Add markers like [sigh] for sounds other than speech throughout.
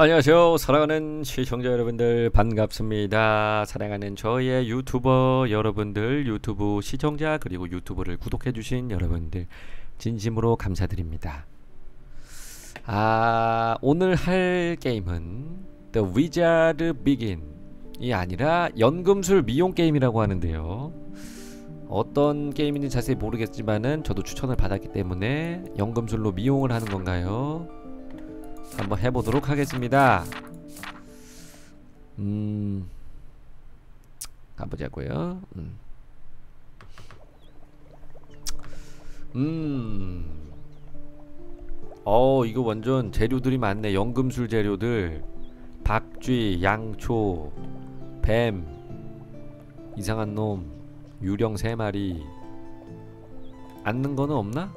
안녕하세요. 사랑하는 시청자 여러분들 반갑습니다. 사랑하는 저의 유튜버 여러분들 유튜브 시청자 그리고 유튜브를 구독해 주신 여러분들 진심으로 감사드립니다. 아 오늘 할 게임은 The Wizard Begin이 아니라 연금술 미용 게임이라고 하는데요. 어떤 게임인지 자세히 모르겠지만은 저도 추천을 받았기 때문에 연금술로 미용을 하는 건가요? 한번 해보도록 하겠습니다. 음, 가보자고요. 음. 음. 어, 이거 완전 재료들이 많네. 연금술 재료들. 박쥐, 양초, 뱀, 이상한 놈, 유령 세 마리. 앉는 거는 없나?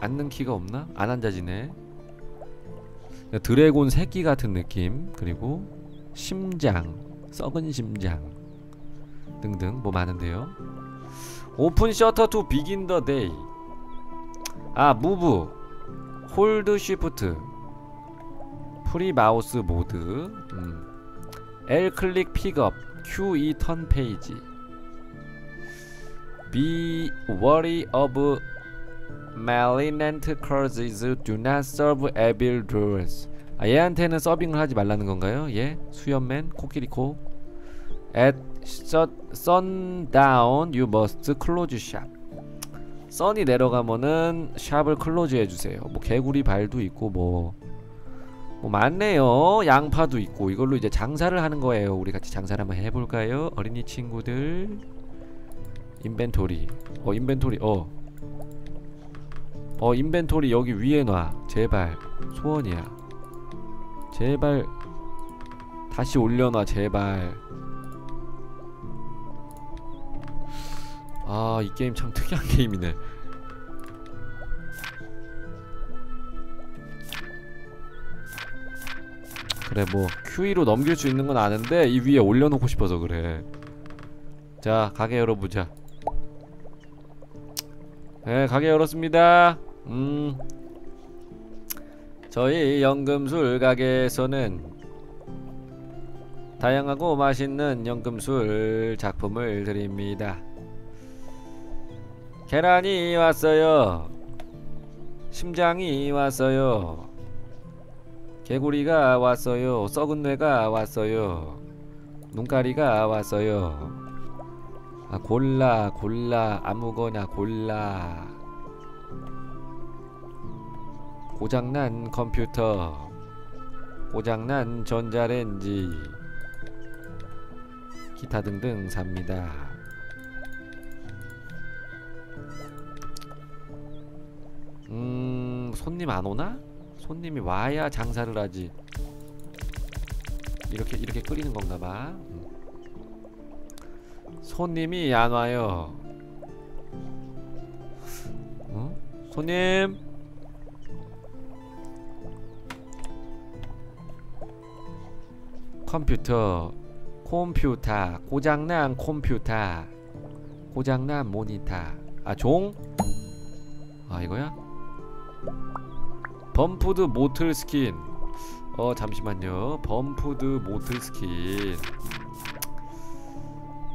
앉는 키가 없나? 안 앉아지네. dragon 새끼 같은 느낌. 그리고 심장 썩은 심장 등등 뭐 많은데요. Open shutter to begin the day. 아 Move hold shift free mouse mode 음. L click pick up Q E turn page. Be wary of malignant curses do not serve evil doers. 아, 얘한테는 서빙을 하지 말라는 건가요? 예? 수염맨 코끼리코. At sundown you must close shop. sun이 내려가면은 shop을 close 해주세요. 뭐 개구리 발도 있고 뭐. 뭐 많네요. 양파도 있고 이걸로 이제 장사를 하는 거예요. 우리 같이 장사를 한번 해볼까요? 어린이 친구들. Inventory. 어 inventory. 어 어 inventory 여기 위에 놔. 제발. 소원이야. 제발 다시 올려놔 제발. 아 이 게임 참 특이한 [laughs] 게임이네. 그래 뭐 QE로 넘길 수 있는 건 아는데 이 위에 올려놓고 싶어서 그래. 자 가게 열어보자. 네 가게 열었습니다 음. 저희 연금술 가게에서는 다양하고 맛있는 연금술 작품을 드립니다. 계란이 왔어요. 심장이 왔어요. 개구리가 왔어요. 썩은 뇌가 왔어요. 눈가리가 왔어요. 아 골라 골라. 아무거나 골라 고장난 컴퓨터 고장난 전자레인지 기타 등등 삽니다 음 손님 안 오나? 손님이 와야 장사를 하지 이렇게 이렇게 끓이는 건가봐 음. 손님이 안 와요 어? 손님 컴퓨터 컴퓨터 고장난 컴퓨터 고장난 모니터. 아 종? 아 이거야? Bumped mottle skin. 어 잠시만요. Bumped mottle skin.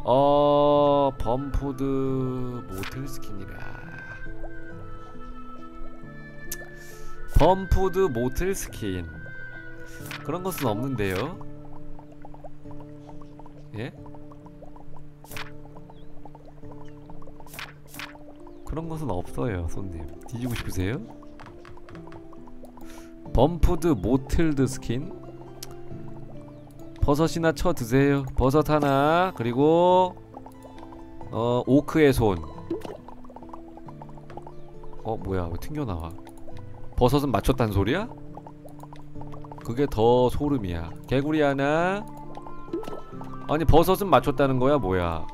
어 bumped mottle skin이라. Bumped mottle skin. 그런 것은 없는데요 예? 그런 것은 없어요 손님 뒤지고 싶으세요? Bumped mottled skin 버섯이나 쳐 드세요 버섯 하나 그리고 어 오크의 손어 뭐야 왜 튕겨나와 버섯은 맞췄단 소리야? 그게 더 소름이야 개구리 하나 아니 버섯은 맞췄다는 거야 뭐야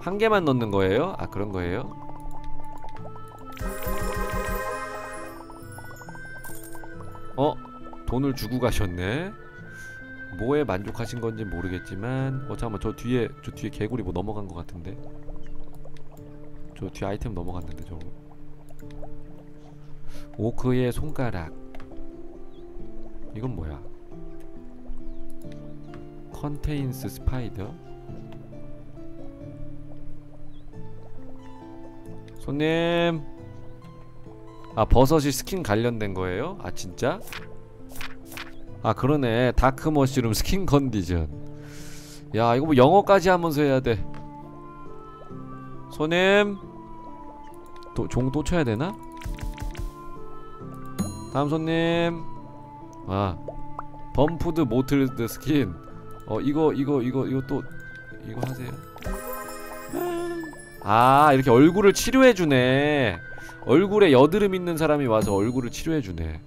한 개만 넣는 거예요? 아 그런 거예요? 어? 돈을 주고 가셨네? 뭐에 만족하신 건지 모르겠지만 어 잠깐만 저 뒤에 저 뒤에 개구리 뭐 넘어간 것 같은데 저 뒤에 아이템 넘어갔는데 저거 오크의 손가락 이건 뭐야 Contains spider? 손님! 아 버섯이 스킨 관련된 거예요? 아 진짜? 아 그러네. Dark mushroom skin condition. 야 이거 뭐 영어까지 하면서 해야 돼. 손님! 또, 종또 쳐야 되나? 다음 손님! 아 bumped mottled skin 어 이거 이거 이거 이거 또 이거 하세요. 아 이렇게 얼굴을 치료해주네. 얼굴에 여드름 있는 사람이 와서 얼굴을 치료해주네.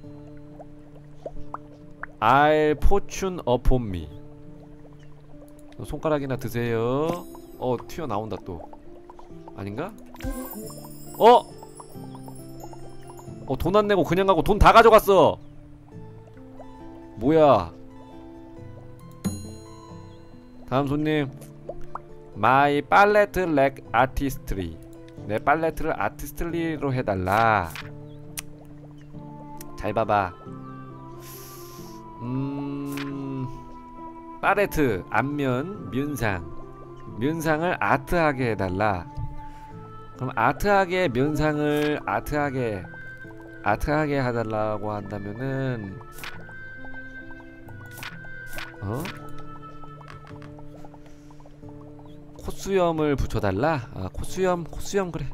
Fortune upon me. 손가락이나 드세요. 어 튀어나온다 또. 아닌가? 어? 어 돈 안 내고 그냥 가고 돈 다 가져갔어. 뭐야 다음 손님. My palate lack artistry 내 팔레트를 artistry로 해달라. 잘 봐봐. 음... 팔레트 앞면 면상. 면상을 art하게 해달라. 그럼 아트하게 면상을 아트하게 아트하게 해달라고 한다면은 어? 콧수염을 붙여달라? 아 콧수염 콧수염 그래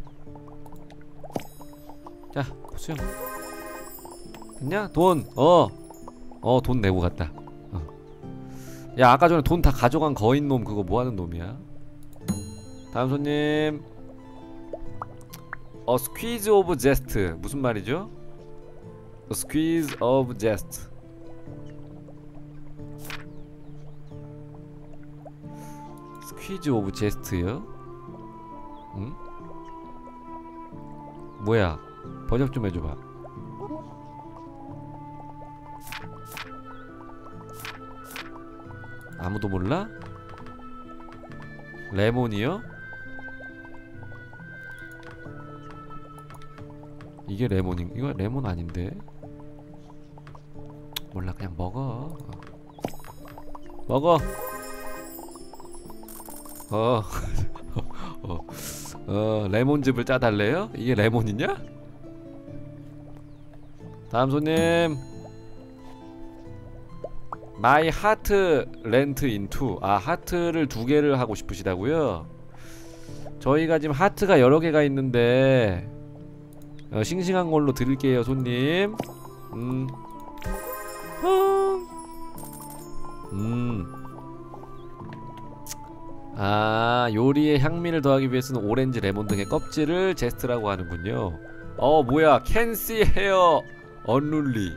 자 콧수염 됐냐? 돈! 어! 어 돈 내고 갔다 어. 야 아까 전에 돈 다 가져간 거인놈 그거 뭐하는 놈이야? 다음 손님 어 squeeze of zest 무슨 말이죠? Squeeze of zest quiz of zest요? 응? 뭐야 번역 좀 해줘봐 아무도 몰라? 레몬이요? 이게 레몬인 이거 레몬 아닌데 몰라 그냥 먹어 어. 먹어 [laughs] 어, 어, 어, 레몬즙을 짜달래요? 이게 레몬이냐? 다음 손님 My heart rent in two 아 하트를 두 개를 하고 싶으시다고요? 저희가 지금 하트가 여러 개가 있는데 어, 싱싱한 걸로 드릴게요 손님 음. 음. 아 요리에 향미를 더하기 위해서는 오렌지, 레몬 등의 껍질을 zest라고 하는군요. 어 뭐야 캔시 헤어 언룰리.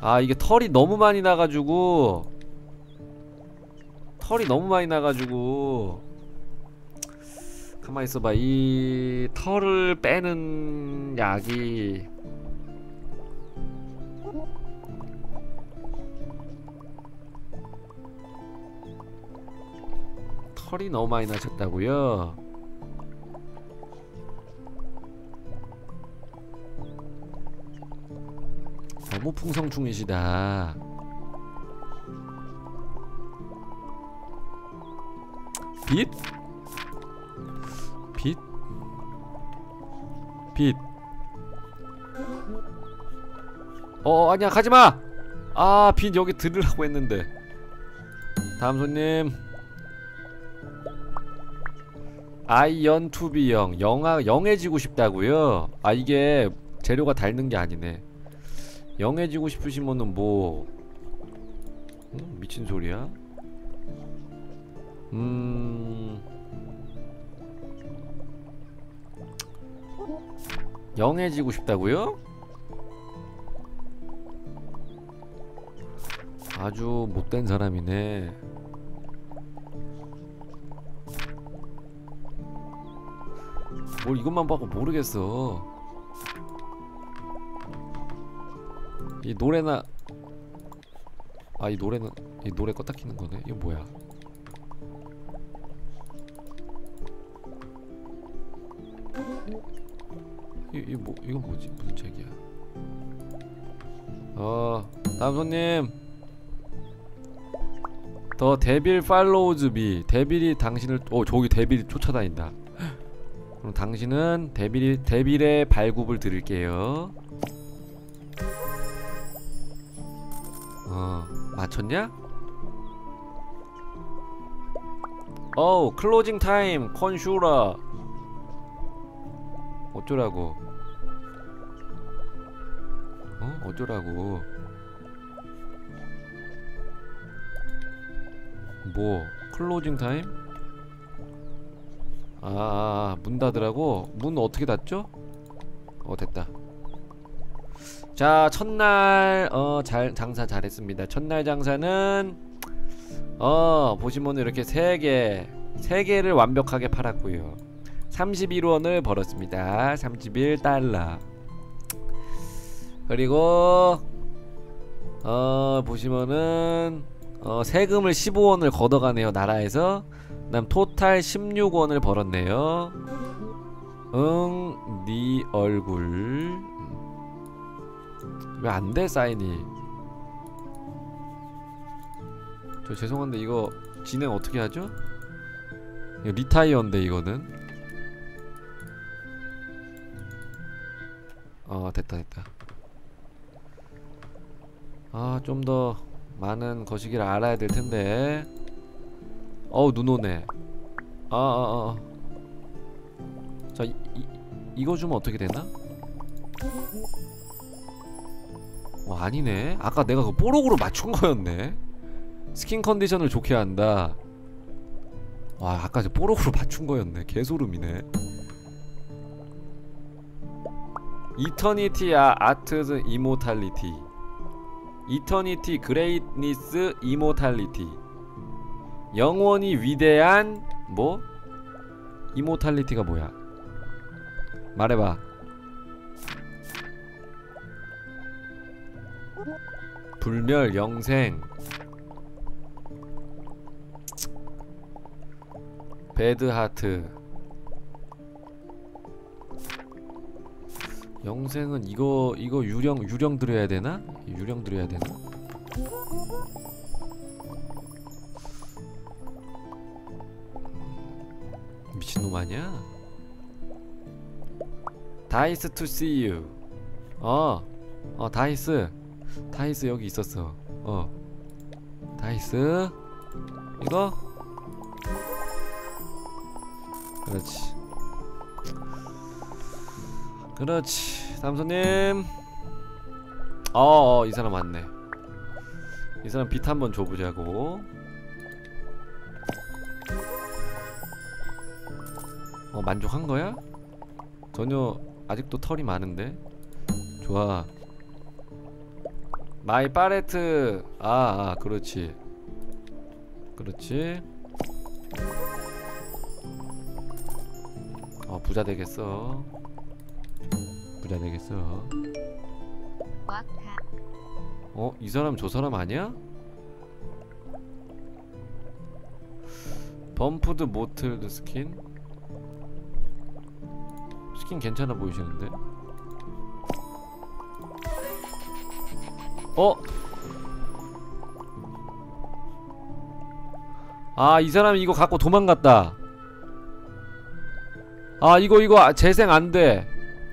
아 이게 털이 너무 많이 나가지고 털이 너무 많이 나가지고 가만히 있어봐. 이 털을 빼는 약이 털이 너무 많이 나셨다고요? 너무 풍성충이시다. 빛? 빛? 빛. 어 아니야 가지마! 아빛 여기 들으려고 했는데 다음 손님 아이언 투비영 영아 영해지고 싶다고요? 아 이게 재료가 닳는 게 아니네. 영해지고 싶으시면은 뭐 음, 미친 소리야? 음 영해지고 싶다고요? 아주 못된 사람이네. 뭘 이것만 봐도 모르겠어 이 노래나 아 이 노래는 이 노래 껐다 키는 거네 이거 뭐야 이, 이 뭐, 이거 뭐지? 무슨 책이야? 어, 다음 손님. 더 데빌 팔로우즈 미. 데빌이 당신을 어, 저기 데빌이 쫓아다닌다. 그럼 당신은 데빌이 데빌의 발굽을 들을게요. 어, 맞췄냐? 어우, 클로징 타임 컨슈라. 어쩌라고? 어? 어쩌라고? 뭐? closing time? 아, 아, 아, 문 닫으라고? 문 어떻게 닫죠? 어, 됐다. 자, 첫날 어, 잘 장사 잘했습니다. 첫날 장사는 어, 보시면 이렇게 세 개, 세 개를 완벽하게 팔았고요. 31원을 벌었습니다. 31달러. 그리고 어, 보시면은 어, 세금을 15원을 걷어가네요. 나라에서. 그다음 토탈 16원을 벌었네요. 응, 네 얼굴. 왜 안 돼 사인이? 저 죄송한데 이거 진행 어떻게 하죠? 이거 리타이어인데 이거는. 어 됐다 됐다. 아 좀 더 많은 거시기를 알아야 될 텐데. 어우 눈 오네. 아아 아, 아. 자 이, 이, 이거 주면 어떻게 되나? 어, 아니네. 아까 내가 그 뽀록으로 맞춘 거였네. skin condition을 좋게 한다. 와, 아까 저 뽀록으로 [laughs] 맞춘 거였네. 개소름이네. Eternity 아 arts immortality. Eternity greatness immortality. 영원히 위대한 뭐? Immortality가 뭐야? 말해봐. 불멸 영생 bad heart 영생은 이거 이거 유령 유령 드려야 되나? 유령 드려야 되나? 미친놈 아니야? Dice to you 어, 어 dice. Dice 여기 있었어. 어. Dice? 이거? 그렇지. 그렇지. 삼손님. 어어 이 사람 왔네. 이 사람 빛 한번 줘보자고 어 만족한 거야? 전혀 아직도 털이 많은데 좋아 my pelt 아, 아 그렇지 그렇지 어 부자 되겠어 부자 되겠어 어? 이 사람 저 사람 아니야? Bumped mottled skin? Skin 괜찮아 보이시는데? 어? 아, 이 사람이 이거 갖고 도망갔다. 아, 이거, 이거, 아, 재생 안 돼.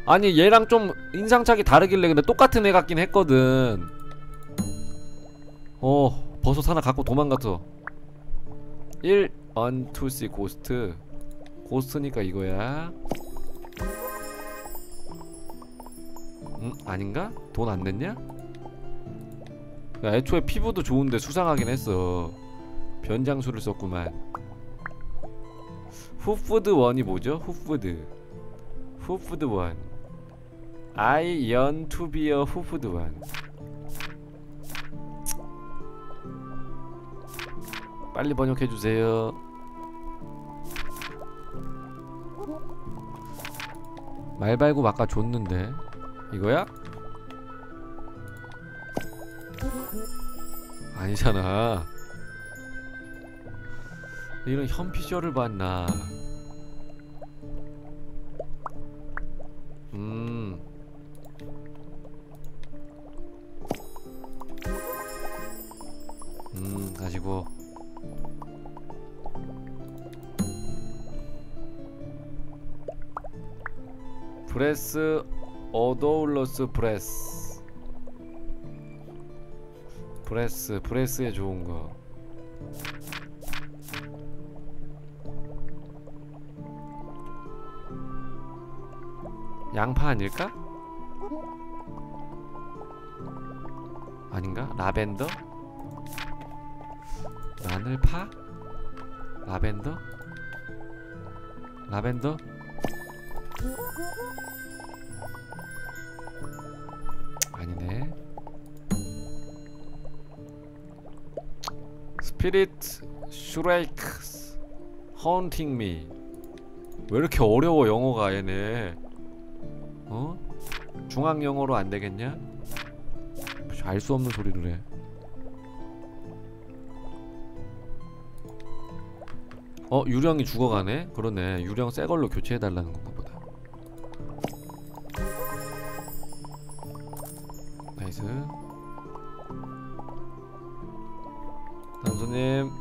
아니, 얘랑 좀 인상착이 다르길래 근데 똑같은 애 같긴 했거든. 어, 버섯 하나 갖고 도망갔어. 1, 1, 2, 3, 고스트. 고스트니까 이거야. 음, 아닌가? 돈 안 냈냐? 야, 애초에 피부도 좋은데 수상하긴 했어. 변장술 썼구만. Hoofed one이 뭐죠? Hoofed. Hoofed one. I yearn to be a hoofed one. 빨리 번역해 주세요. 말발굽 아까 줬는데 이거야? 아니잖아. 이런 현피셜을 봤나? 음. 음, 가지고. 브레스 어도울러스 브레스 브레스 브레스에 좋은 거 양파 아닐까? 아닌가? 라벤더? 마늘파? 라벤더? 라벤더? 스피릿 슈레이크스 헌팅 미. 왜 이렇게 어려워 영어가 얘네. 어? 중앙 영어로 안 되겠냐? 알 수 없는 소리를 해. 어 유령이 죽어가네. 그러네. 유령 새 걸로 교체해 달라는 건가 보다. 나이스. 손님.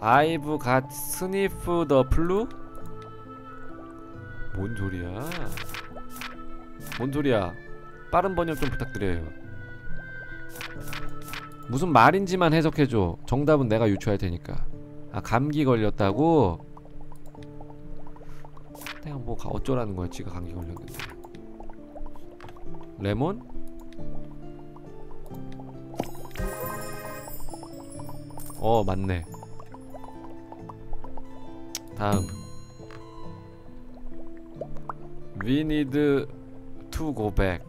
I've got sniff the flu? 뭔 소리야? 뭔 소리야? 빠른 번역 좀 부탁드려요. 무슨 말인지만 해석해줘. 정답은 내가 유추할 테니까. 아 감기 걸렸다고? 내가 뭐 가- 어쩌라는 거야? 지가 감기 걸렸는데. 레몬? 어 맞네. 다음. We need to go back.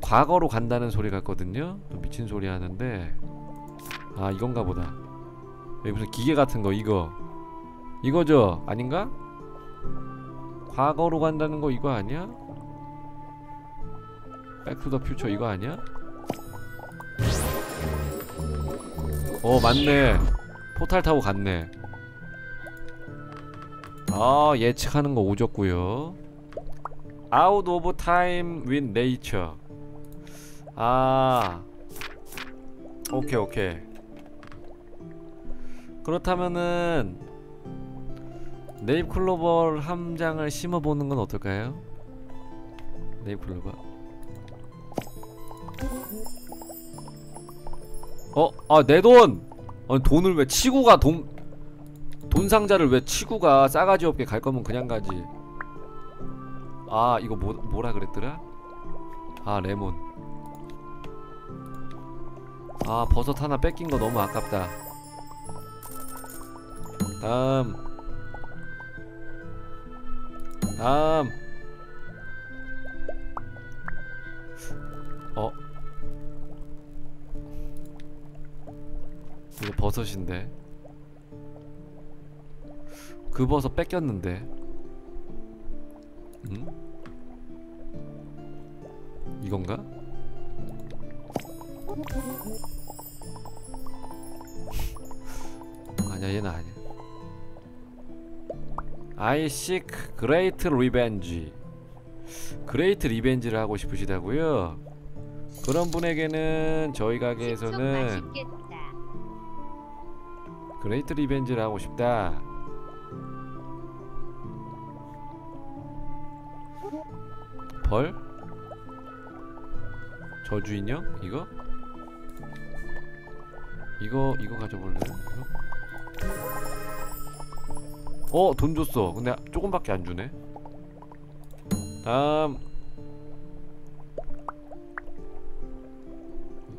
과거로 간다는 소리 같거든요. 또 미친 소리 하는데 아 이건가 보다. 여기 무슨 기계 같은 거 이거 이거죠? 아닌가? 과거로 간다는 거 이거 아니야? Back to the Future 이거 아니야? 어 맞네. 포탈 타고 갔네. 아 예측하는 거 오졌고요. Out of time with nature. 아 오케이 오케이 그렇다면은 네잎 클로버 한 장을 심어보는 건 어떨까요? 네잎 클로버 어? 아 내 돈! 아니 돈을 왜 치고 가 돈... 돈 상자를 왜 치고 가 싸가지 없게 갈 거면 그냥 가지 아 이거 뭐, 뭐라 그랬더라? 아 레몬 아 버섯 하나 뺏긴 거 너무 아깝다 다음 다음 이거 버섯인데 그 버섯 뺏겼는데 응? 이건가? [laughs] 아니야 얘는 아니야 I seek great revenge Great revenge를 하고 싶으시다고요? 그런 분에게는 저희 가게에서는. Great revenge를 하고 싶다 벌? 저주 인형? 이거? 이거 이거 가져볼래요? 이거? 어, 돈 줬어. 근데 조금밖에 안 주네. 다음.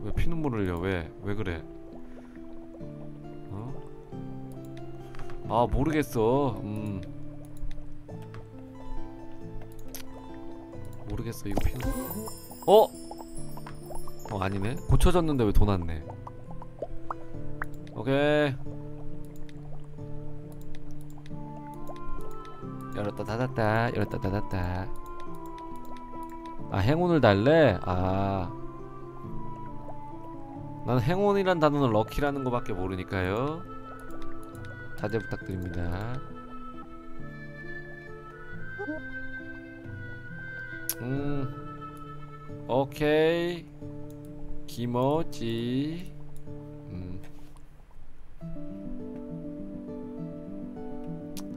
왜 피눈물 흘려? 왜? 왜 그래? 아, 모르겠어. 음. 모르겠어. 이거 피눈. 어? 어, 아니네. 고쳐졌는데 왜 돈안 내? 오케이. 열었다 닫았다 열었다 닫았다 아 행운을 달래? 아 난 행운이란 단어는 럭키라는 거밖에 모르니까요 자제 부탁드립니다. 음 오케이. 기모지. 음.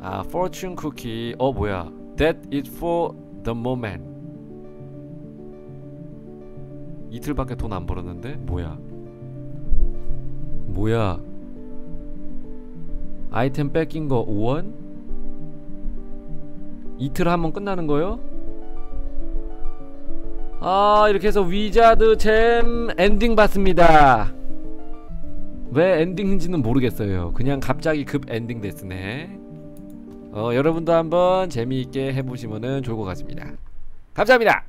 아 fortune cookie. 어 뭐야? That is for the moment. 이틀밖에 돈 안 벌었는데? 뭐야? 뭐야 아이템 뺏긴 거 5원? 이틀 하면 끝나는 거요? 아 이렇게 해서 위자드 잼 엔딩 봤습니다. 왜 엔딩인지는 모르겠어요. 그냥 갑자기 급 엔딩 됐으네. 어 여러분도 한번 재미있게 해보시면 좋을 것 같습니다. 감사합니다